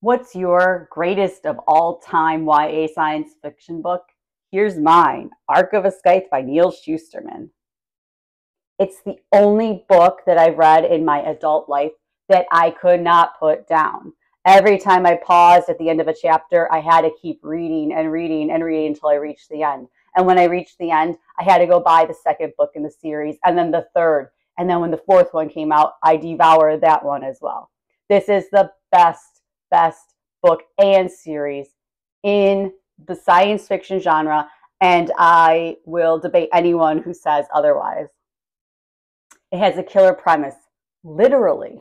What's your greatest of all time YA science fiction book? Here's mine Arc of a Scythe by Neal Shusterman. It's the only book that I've read in my adult life that I could not put down. Every time I paused at the end of a chapter, I had to keep reading and reading and reading until I reached the end. And when I reached the end, I had to go buy the second book in the series and then the third. And then when the fourth one came out, I devoured that one as well. This is the best, best book and series in the science fiction genre. And I will debate anyone who says otherwise. It has a killer premise, literally.